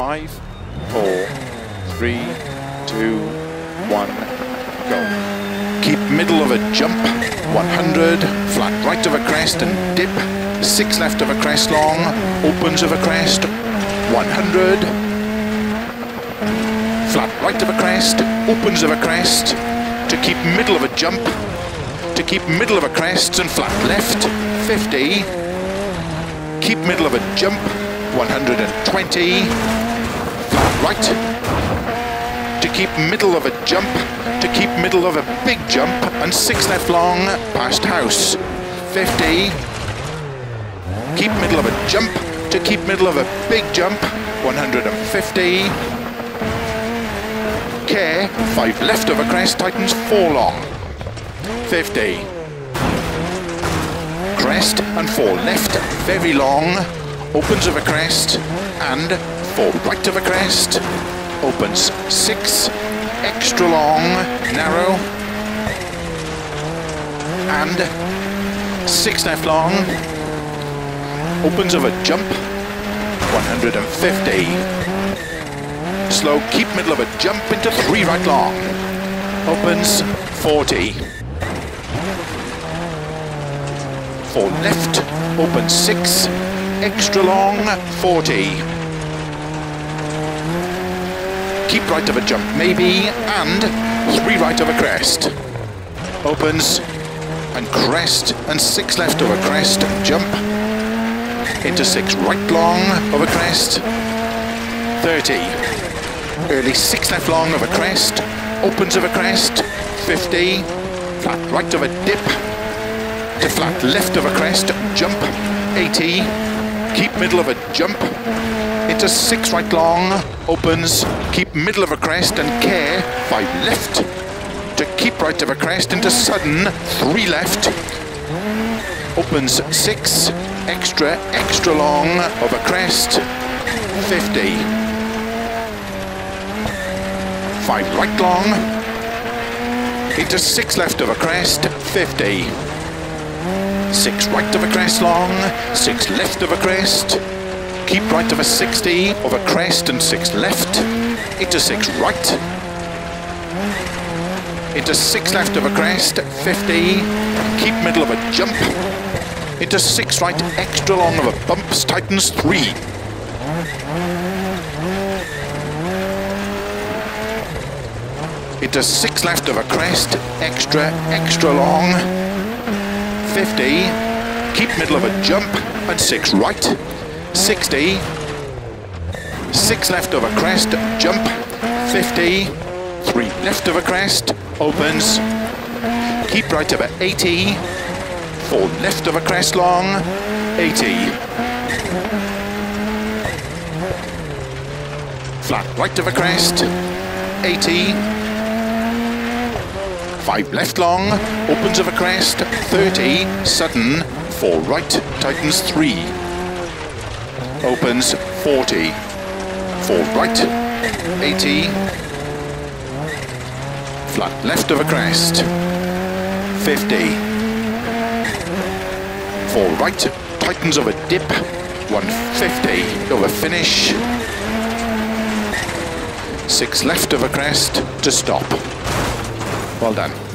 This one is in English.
Five, four, three, two, one, go. Keep middle of a jump, 100, flat right of a crest and dip, six left of a crest long, opens of a crest, 100, flat right of a crest, opens of a crest, to keep middle of a jump, to keep middle of a crest and flat left, 50, keep middle of a jump, 120, flat to keep middle of a jump, to keep middle of a big jump, and six left long, past house, 50, keep middle of a jump, to keep middle of a big jump, 150, care, five left of a crest, tightens four long, 50, crest and four left, very long, opens of a crest, and four right of a crest, opens six, extra long, narrow, and six left long, opens of a jump, 150. Slow, keep middle of a jump into three right long, opens 40. Four left, open six, extra long, 40. Keep right of a jump, maybe, and three right of a crest. Opens, and crest, and six left of a crest, jump, into six right long of a crest, 30. Early six left long of a crest, opens of a crest, 50, flat right of a dip, to flat left of a crest, jump, 80, keep middle of a jump, into six right long, opens, keep middle of a crest and care, five left, to keep right of a crest into sudden, three left, opens six, extra, extra long of a crest, 50, five right long, into six left of a crest, 50, six right of a crest long, six left of a crest, keep right of a 60 of a crest and six left, into six right, into six left of a crest, 50, keep middle of a jump, into six right, extra long of a bumps, tightens three. Into six left of a crest, extra, extra long, 50, keep middle of a jump, and six right, 60, six left of a crest, jump, 50, three left of a crest, opens, keep right of a 80, four left of a crest long, 80, flat right of a crest, 80, five left long, opens of a crest, 30, sudden, four right, tightens three, opens 40, four right, 80, flat left of a crest, 50, four right, tightens of a dip, 150 of a finish, six left of a crest to stop. Well done.